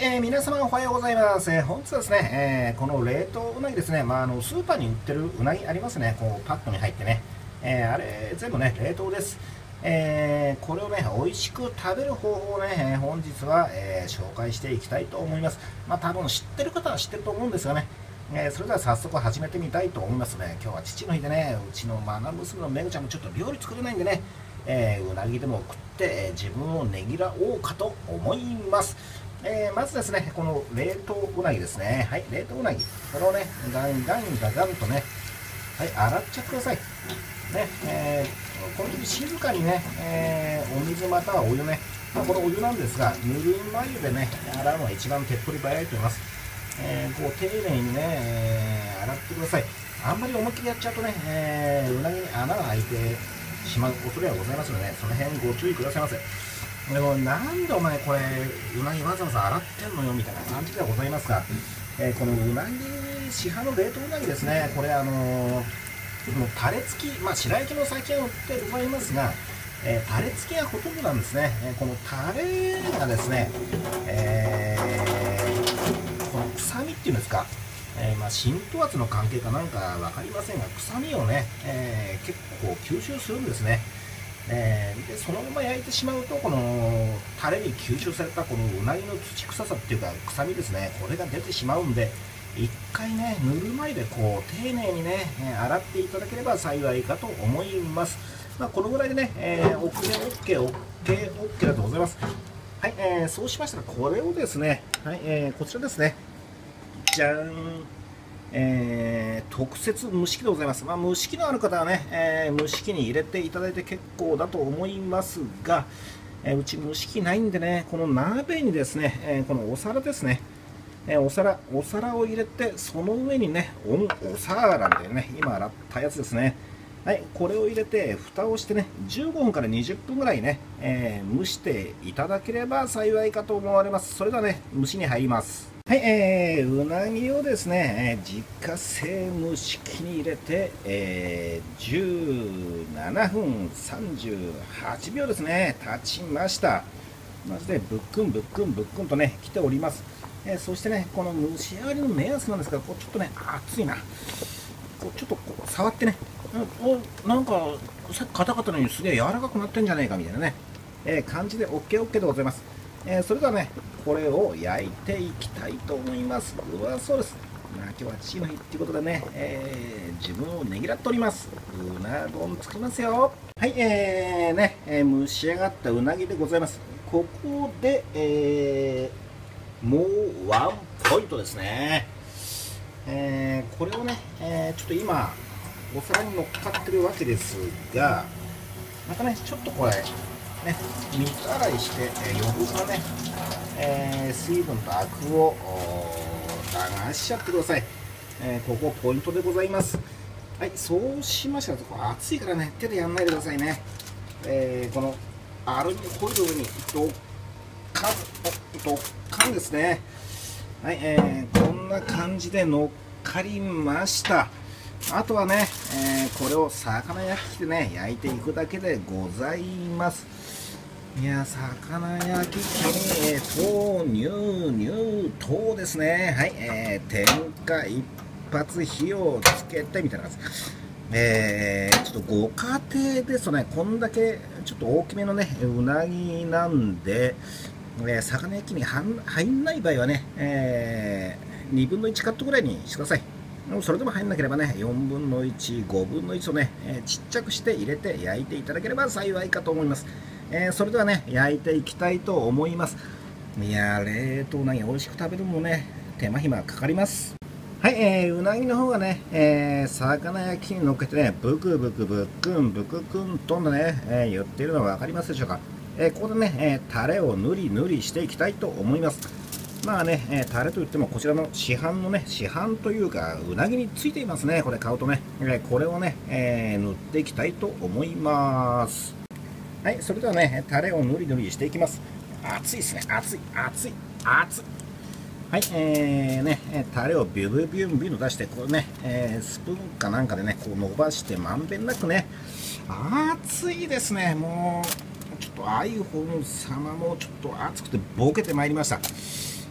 えー、皆様おはようございます。えー、本日はですね、えー、この冷凍うなぎですね、まあ、あのスーパーに売ってるうなぎありますね、こうパックに入ってね、え、あれ全部ね、冷凍です。え、これをね、美味しく食べる方法をね、本日は、え、紹介していきたいと思います。まあ、多分知ってる方は知ってると思うんですがね、え、それでは早速始めてみたいと思いますね。今日は父の日でね、うちのマナ娘のめぐちゃんもちょっと料理作れないんでね、え、うなぎでも食って、え自分をねぎらおうかと思います。えー、まずですね、この冷凍うなぎですね。はい、冷凍うなぎ。これをね、ガンガンガガンとね、はい、洗っちゃってください。ね、えー、この時静かにね、えー、お水またはお湯ね、まあ、これお湯なんですが、ぬるま湯でね、洗うのが一番手っ取り早いと思います。え、こう丁寧にね、え、洗ってください。あんまり思いっきりやっちゃうとね、えー、うなぎに穴が開いてしまう恐れはございますので、ね、その辺ご注意くださいませ。でもなんでお前これうなぎわざわざ洗ってんのよみたいな感じではございますが、えー、このうなぎ市販の冷凍うなぎですね。これあのー、もうタレ付きまあ白焼きの先は売ってございますがえー、タレ付きがほとんどなんですね、え、このタレがですね、えー、この臭みっていうんですか、えー、まあ、浸透圧の関係かなんか分かりませんが臭みをね、え結構吸収するんですね、えー、でそのまま焼いてしまうとこのタレに吸収されたこのうなぎの土臭さっていうか臭みですね。これが出てしまうんで一回ね塗る前でこう丁寧にね洗っていただければ幸いかと思います。まあ、このぐらいでね、えー、OK、OK、OK、OK だとございます。はい、えー、そうしましたらこれをですねはい、えー、こちらですね。じゃーん。えー、特設蒸し器でございます。まあ、蒸し器のある方はね、えー、蒸し器に入れていただいて結構だと思いますが、えー、うち蒸し器ないんでね、この鍋にですね、えこのお皿ですね、えお皿、お皿を入れて、その上にね、おお皿でね、今洗ったやつですね、はい、これを入れて、蓋をしてね、15分から20分ぐらいね、え蒸していただければ幸いかと思われます。それではね、蒸しに入ります。はい、えー、うなぎをですね、自家製蒸し器に入れて、えー、17分38秒ですね、経ちました。まずで、ぶっくんぶっくんぶっくんとね、来ております。えー、そしてね、この蒸し上がりの目安なんですが、こうちょっとね、熱いな。こうちょっとこう触ってね、おなんか、さっき硬かったのにすげえ柔らかくなってんじゃねえかみたいなね、えー、感じで OKOK でございます。えー、それではね、これを焼いていきたいと思います。うわ、そうです。まあ、今日は父の日っていうことでね、えー、自分をねぎらっております。うな丼作りますよ。はい、えー、ね、えー、蒸し上がったうなぎでございます。ここで、えー、もうワンポイントですね。えー、これをね、えー、ちょっと今、お皿に乗っかってるわけですが、またね、ちょっとこれ、ね、水洗いして、え余分なね、えー、水分とアクを流しちゃってください、えー、ここポイントでございます。はいそうしましたらこれ熱いからね手でやんないでくださいね、え、このアルミホイルにドッカンドッカンですね。はい、えー、こんな感じで乗っかりました。あとはね、えー、これを魚焼き器でね焼いていくだけでございます。いや、魚焼き器に、えー、豆乳、乳糖ですね。はい、えー、天下一発火をつけてみたいな感じ。えー、ちょっとご家庭ですとね、こんだけちょっと大きめのね、うなぎなんで、えー、魚焼きに入んない場合はね、えー、2分の1カットぐらいにしてください。それでも入んなければね、4分の1、5分の1をね、えー、ちっちゃくして入れて焼いていただければ幸いかと思います。えー、それではね焼いていきたいと思いますいや冷凍うなぎ美味しく食べるのもね手間暇かかりますはい、えー、うなぎの方がね、えー、魚焼きに乗っけてね、ブクブクブックンブククンとね、えー、言っているのが分かりますでしょうか。えー、ここでね、えー、タレを塗り塗りしていきたいと思います。まあね、えー、タレといってもこちらの市販のね、市販というか、うなぎについていますね、これ買うとね。えー、これをね、えー、塗っていきたいと思います。はい、それではね、タレをぬりぬりしていきます。熱いですね、熱い、熱い、熱い。はい、えー、ね、タレをビュビュビュンビュン出して、これね、えー、スプーンかなんかでね、こう伸ばしてまんべんなくね、熱いですね、もう、ちょっと iPhone 様もちょっと熱くてボケてまいりました。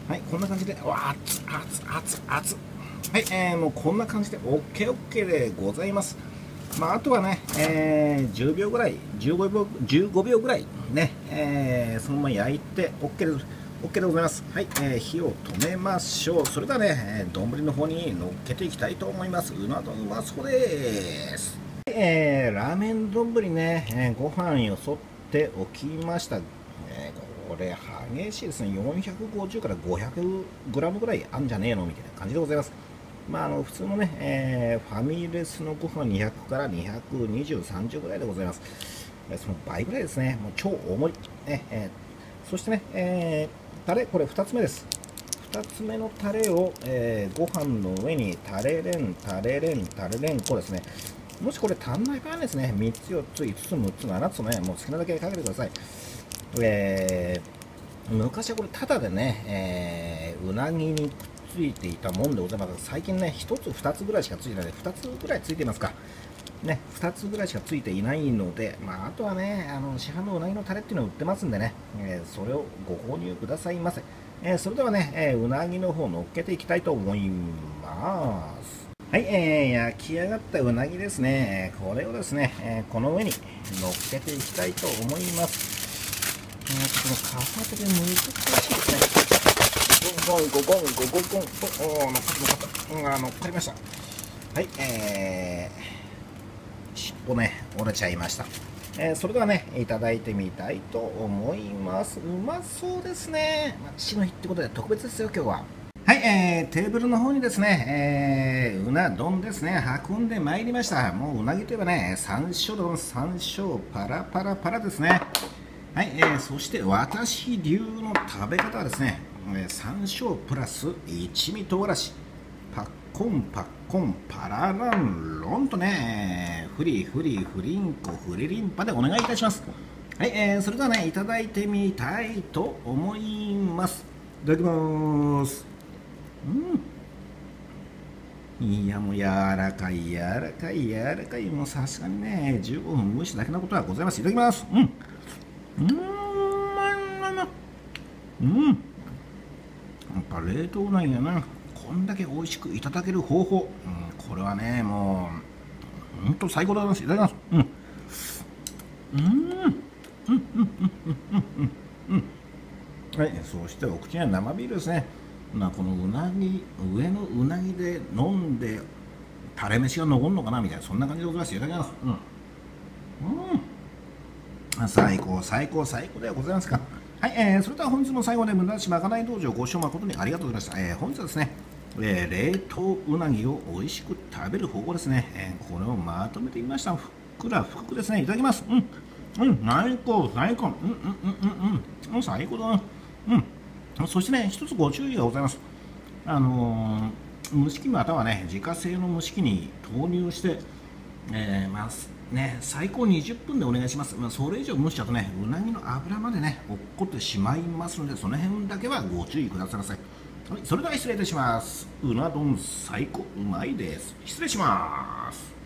はいこんな感じでわ熱熱熱熱はい、えー、もうこんな感じで OKOK でございますまあ、あとはね、えー、10秒ぐらい15秒 ,15 秒ぐらいね、えー、そのまま焼いて OK で OK でございます。はい、えー、火を止めましょう。それではね、丼、の方に乗っけていきたいと思います。うな丼うまそうです。えー、ラーメン丼ね、えー、ご飯よそっておきました。えー、これ激しいですね。450から500グラムぐらいあんじゃねえのみたいな感じでございます。まあ、あの普通のね、えー、ファミレスのご飯200から220、30ぐらいでございます。その倍ぐらいですね。もう超大盛り。ねえー、そしてね、えータレこれ2つ目です2つ目のタレを、えー、ご飯の上にタレレンタレレンタレレンこうですねもしこれ足んない場合ですね3つ4つ5つ6つ7つねもう好きなだけかけてくださいえー、昔はこれタダでね、えー、うなぎにくっついていたもんでございます最近ね1つ2つぐらいしかついてないで2つぐらいついてますかね、2つぐらいしかついていないので、まあ、あとはね、あの市販のうなぎのタレっていうのを売ってますんでね、えー、それをご購入くださいませ。えー、それではね、えー、うなぎの方乗っけていきたいと思います。はい、えー、焼き上がったうなぎですね、これをですね、え、この上に乗っけていきたいと思います。えー、ちょっと片手で難しいですね。ゴンゴンゴンゴンゴンゴンゴン、おー、乗っかった乗っかった。うん、あ乗っかりました。はい、えー、尻尾ね折れちゃいました、えー、それではねいただいてみたいと思いますうまそうですね、まあ、父の日ってことで特別ですよ今日ははい、えー、テーブルの方にですね、えー、うな丼ですね、運んでまいりました。もううなぎといえばね、山椒丼、山椒パラパラパラですね。はい、えー、そして私流の食べ方はですね、山椒プラス一味唐辛子、パッコンパッコンパラランロンとね、フリフリフリンコフリリンパでお願いいたします。はい、えー、それではね、いただいてみたいと思います。いただきます。うん。いや、もう柔らかい、柔らかい、柔らかい。もうさすがにね、15分蒸しただけのことはございます。いただきます。うん。うん、うん。やっぱ冷凍なんやな。こんだけ美味しくいただける方法、うん、これはねもう本当最高でございます。いただきます。うん。うん。うん。うん。うん。うん。うん。はいそしてお口には生ビールですね。まあこのうなぎ上のうなぎで飲んでタレ飯が残るのかなみたいなそんな感じでございます。いただきます。うん。うん。最高最高最高ではございますか。はい、えー、それでは本日も最後まで無駄なしまかない道場ご視聴誠にありがとうございました、えー、本日はですねえー、冷凍うなぎを美味しく食べる方法ですね、えー、これをまとめてみました。ふっくらふくですね。いただきます。うん。うん。最高。最高。うん。うん。うん。うん。うん。最高だな。うん。そしてね一つご注意がございます。あのー、蒸し器またはね自家製の蒸し器に投入してえー、まあね、最高20分でお願いします、まあ、それ以上蒸しちゃうとねうなぎの油までね落っこってしまいますのでその辺だけはご注意ください。はい、それでは失礼いたします。うな丼最高うまいです。失礼します。